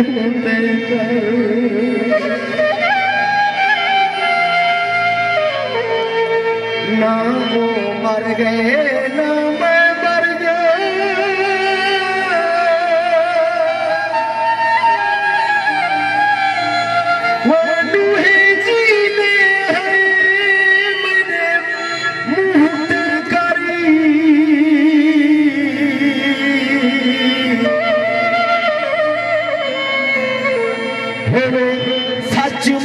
न मर गए ना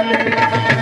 Aleluia.